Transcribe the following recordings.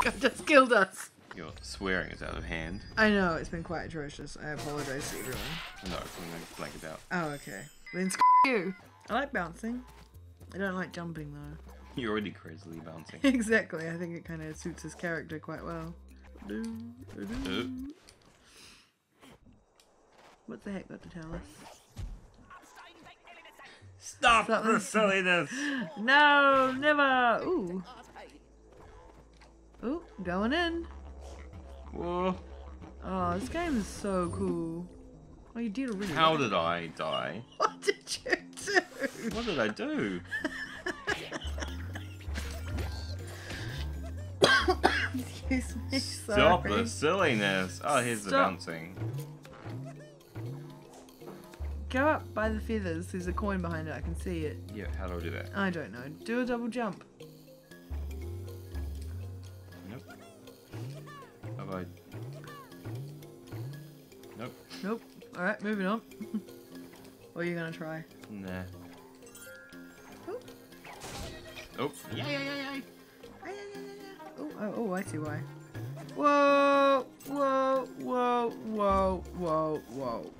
God just killed us. Your swearing is out of hand. I know, it's been quite atrocious. I apologize to everyone. No, I'm going to blank it out. Oh, okay. Then s- you. I like bouncing. I don't like jumping though. You're already crazily bouncing. exactly. I think it kind of suits his character quite well. Uh, What the heck got to tell us? Stop Stop the silliness! No, never. Ooh. Ooh, going in. Whoa. Oh, this game is so cool. Oh, you did already. How did I die? What did you do? What did I do? Excuse me. Stop the silliness! Oh, here's the bouncing. Go up by the feathers. There's a coin behind it. I can see it. Yeah, how do I do that? I don't know. Do a double jump. Nope. All right, moving on. what are you gonna try? Nah. Oh. Oh. Yeah, yeah, yeah, yeah. Oh, oh, oh, I see why. Whoa, whoa, whoa, whoa, whoa, whoa.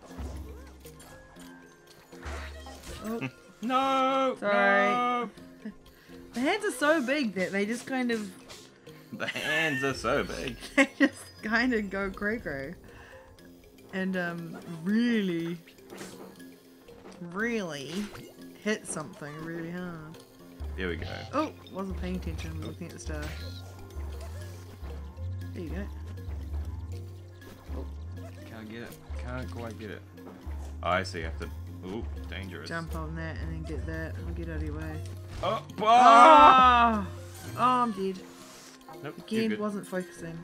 Oh, No! Sorry. No! the hands are so big that they just kind of, The hands are so big. they just kind of go cray cray. And, um, really, really hit something really hard. There we go. Oh, wasn't paying attention, was looking at the star. There you go. Can't get it. Can't quite get it. Oh, I see. I have to. Ooh, dangerous. Jump on that and then get that. I'll get out of your way. Oh, ah! Oh, oh I'm dead. Nope. you're Again, wasn't focusing.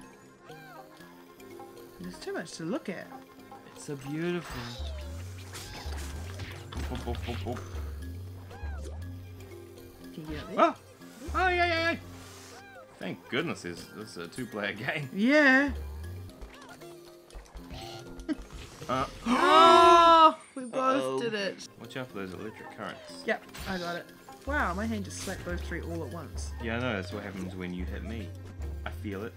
There's too much to look at. It's so beautiful. Boop, boop, boop, boop. Can you get out? Oh! Oh, yeah, yeah, yeah. Thank goodness this, this is a two-player game. Yeah. Uh, Oh, we both Uh-oh. did it. watch out for those electric currents. Yep, I got it. Wow, my hand just slapped those three all at once. Yeah, I know. That's what happens when you hit me. I feel it.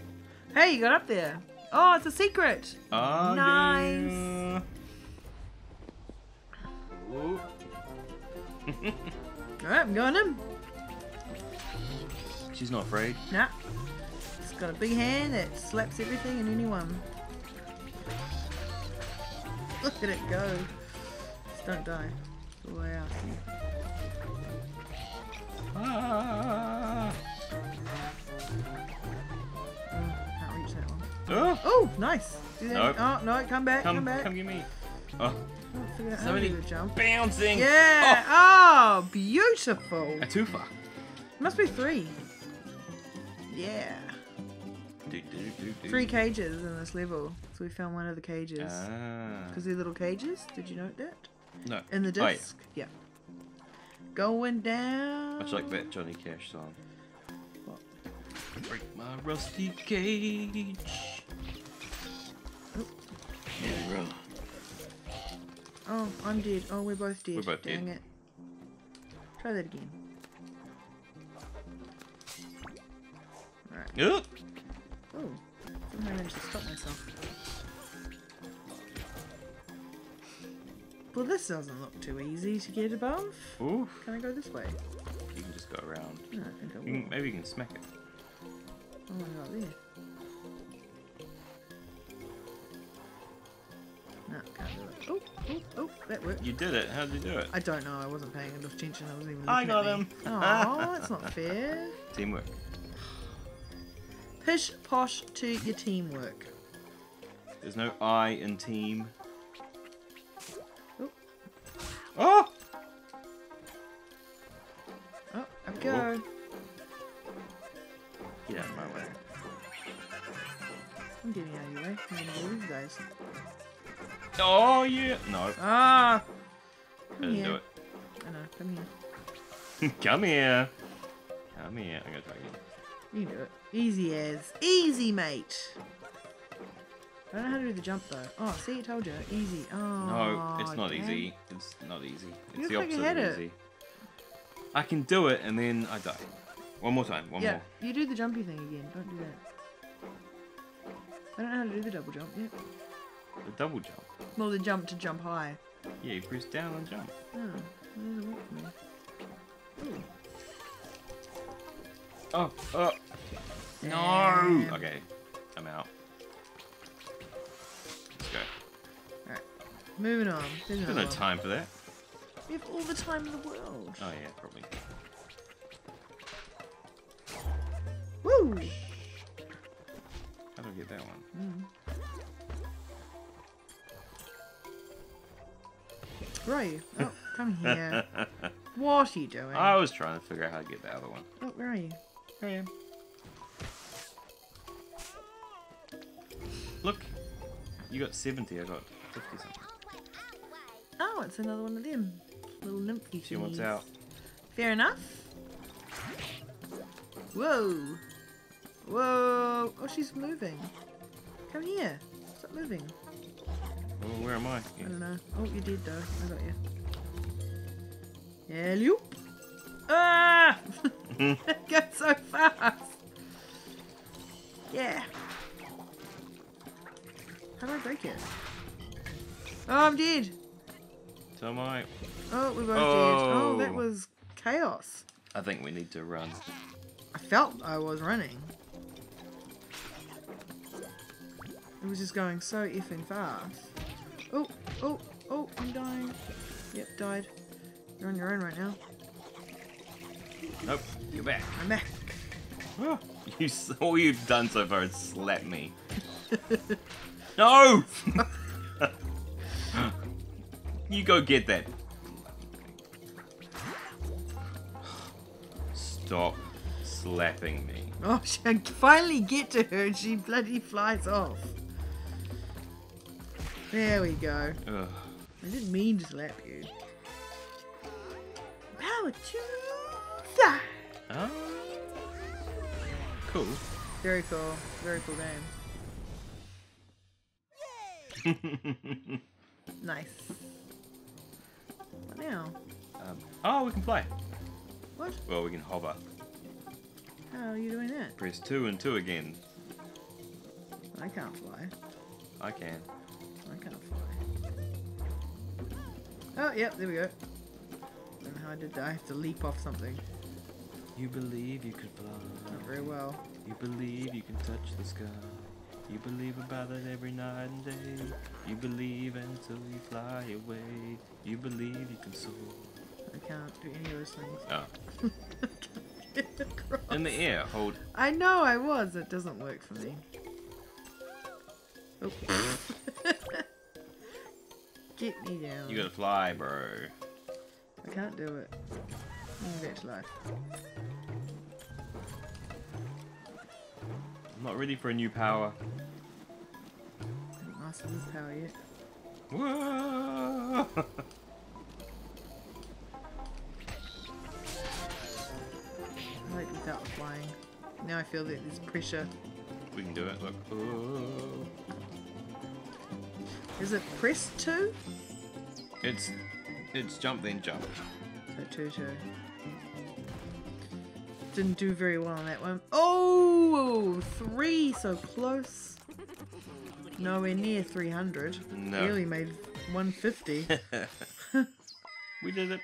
Hey, you got up there. Oh, it's a secret. Oh, Nice. yeah. Ooh. All right, I'm going in. She's not afraid. Nah. It's got a big hand that slaps everything and anyone. Look at it go. Just don't die. All the way out. Oh, Oh, nice. Oh, no, come back, come, come, back. come get me. Oh, Oh, figure out how so many jump. bouncing. Yeah. Oh, beautiful. A twofer. Must be three. Yeah. Do, do, do. Three cages in this level. So we found one of the cages. Ah. Because they're little cages. Did you note that? No. In the Oh, yeah. disc? yeah. Going down. Much like that Johnny Cash song. What? Break my rusty cage. I'm dead. Oh, we're both dead. We're both Dang dead. it. Try that again. Alright. Ugh. Oh, I managed to stop myself. Well, this doesn't look too easy to get above. Ooh. Can I go this way? You can just go around. No, I think I will. You can, maybe you can smack it. Oh, I got there. No, can't do it. Oh, oh, oh, that worked. You did it. How did you do it? I don't know. I wasn't paying enough attention. I wasn't even I looking got at him. Oh, that's not fair. Teamwork. Pish posh to your teamwork. There's no I in team. Oh. Oh! Oh, up we go. Get out of my way. I'm getting out of your way. I'm gonna go with you guys. Oh yeah. No, Ah! I didn't do it. I know. Come here. Come here. Come here. I'm gonna try again. You can do it. Easy as. Easy, mate. I don't know how to do the jump though. Oh, see, I told you. Easy. Oh. No, it's not dang. easy. It's not easy. It's You the like opposite had of it. easy. I can do it and then I die. One more time. One Yeah, more. you do the jumpy thing again. Don't do that. I don't know how to do the double jump yet. The double jump. Well, the jump to jump high. Yeah, you press down and jump. Oh, that doesn't work for me. Ooh. Oh, oh. No! Okay, I'm out. Let's go. Alright, Moving on. There's no time for that. We have all the time in the world. Oh yeah, probably. Woo! How do I get that one? Mm. Where are you? Oh, come here. what are you doing? I was trying to figure out how to get the other one. Oh, where are you? Here I am. Look, you got 70, I got 50 something. Oh, it's another one of them. Little nymphy She wants out. Fair enough. Whoa. Whoa. Oh, she's moving. Come here. Stop moving. Oh, where am I? I don't know. Oh, you did though. I got you. Yeah, loop. Ah! Go so fast. Yeah. How do I break it? Oh, I'm dead. So am I. Oh, we're both dead. Oh, Oh. that was chaos. I think we need to run. I felt I was running. It was just going so effing fast. Oh, oh, oh, I'm dying. Yep, died. You're on your own right now. Nope, you're back. I'm back. You, s- all you've done so far is slap me. no! you go get that. Stop slapping me. Oh, she, finally get to her and she bloody flies off. There we go. Ugh. I didn't mean to slap you. Power to fly. Ah. Cool. Very cool. Very cool game. Nice. What now? um, oh, we can fly. What? Well, we can hover. How are you doing that? Press 2 and 2 again. I can't fly. I can. I can't fly. Oh, yep, there we go. Don't know how I did that. I have to leap off something. You believe you can fly. Not very well. You believe you can touch the sky. You believe about it every night and day. You believe until you fly away. You believe you can soar. I can't do any of those things. Oh. I can't get across. In the air, hold. I know I was. It doesn't work for me. Oh. Get me down. You gotta fly, bro. I can't do it. I'm back to life. I'm not ready for a new power. I haven't mastered this power yet. Whoa! I like without flying. Now I feel that there's pressure. we can do it. Look. Whoa. Is it press two? It's it's jump then jump. So two two. Didn't do very well on that one. Oh, three, so close. Nowhere near 300. No. Nearly made 150. we did it.